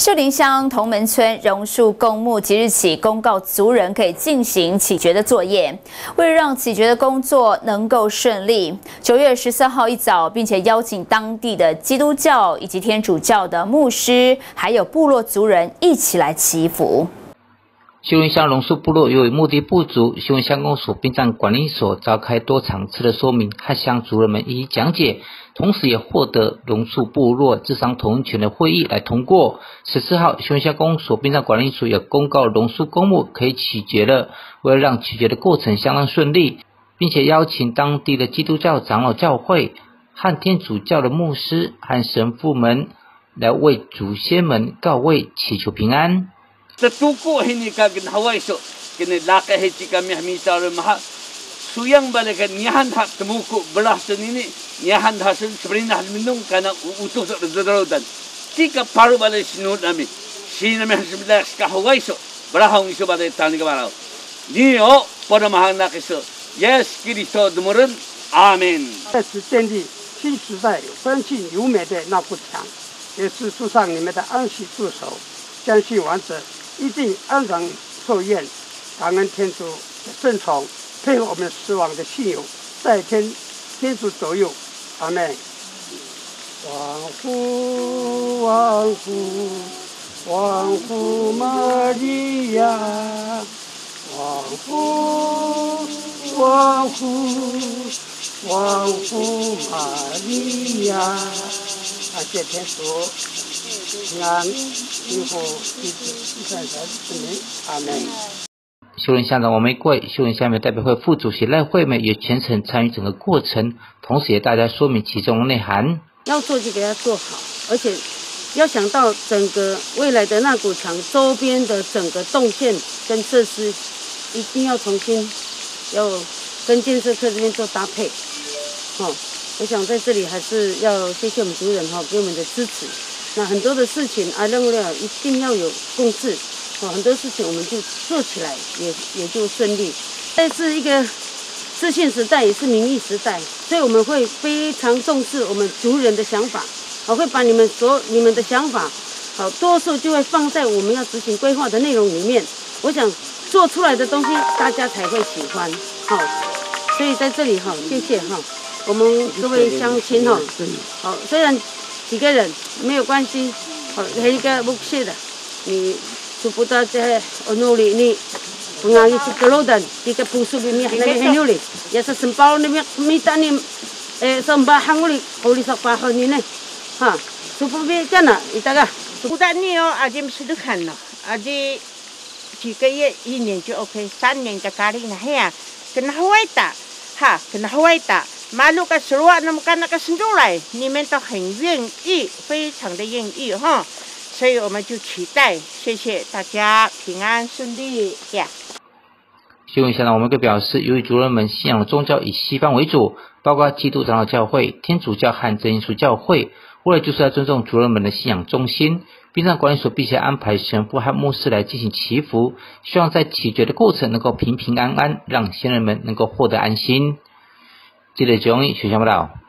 秀林乡同门村榕树公墓即日起公告族人可以进行起掘的作业。为了让起掘的工作能够顺利，九月十三号一早，并且邀请当地的基督教以及天主教的牧师，还有部落族人一起来祈福。秀林乡榕树部落由于目的不足，秀林乡公所殡葬管理所召开多场次的说明，和乡族人们一一讲解。同时也获得榕树部落智商同意权的会议来通过。十四号，熊下公所殡葬管理处也公告榕树公墓可以取决了。为了让取决的过程相当顺利，并且邀请当地的基督教长老教会和天主教的牧师和神父们来为祖先们告慰，祈求平安。suyang balikan nihan tak temuku belah sen ini nihan hasil sebenarnya hasil minum karena utuh sok dan jika paru balik sinu nami sini nami hasil bilang sekahawai so berahong iso balik tani kemarau ni o pada mahang nak iso yes Kristo demurun amin 在此建立新时代关系优美的那幅墙，也是祝上你们的安息助手，相信王者 一定安然受愿，感恩天主的顺从。配合我们死亡的信友，在天天主左右，阿门。万福万福万福玛利亚，万福万福万福玛利亚，感谢天主，平安幸福，一直一生在子民，阿门。修人乡长王玫瑰、修人乡民代表会副主席赖惠美也全程参与整个过程，同时也大家说明其中内涵。要做就给他做好，而且要想到整个未来的那股墙周边的整个动线跟设施，一定要重新要跟建设科这边做搭配。哦，我想在这里还是要谢谢我们族人哈给我们的支持。那很多的事情啊，认为一定要有共识。很多事情我们就做起来也也就顺利。这是一个自信时代，也是民意时代，所以我们会非常重视我们族人的想法。我会把你们所你们的想法，好多数就会放在我们要执行规划的内容里面。我想做出来的东西大家才会喜欢。好，所以在这里哈，谢谢哈，我们各位乡亲哈，好，虽然几个人没有关系，好，一个不是的，你就不到在努力，你不要意去劳动，这个朴素的面那个努力，也是承包那边没得你，哎，上班喊我的，我的说包好你呢，哈，就不别讲了，你大哥，不得你哦，阿姐不是都看了，阿姐几个月一年就 OK，三年在家里那样，跟他外打，哈，跟他外打。马路个十万那么干那个生出来，你们都很愿意，非常的愿意哈。所以我们就期待，谢谢大家平安顺利呀。新闻下呢，我们可表示，由于族人们信仰的宗教以西方为主，包括基督长老教会、天主教和真耶稣教会，为了就是要尊重族人们的信仰中心，并让管理所必须安排神父和牧师来进行祈福，希望在祈决的过程能够平平安安，让先人们能够获得安心。记得注意，学校报道。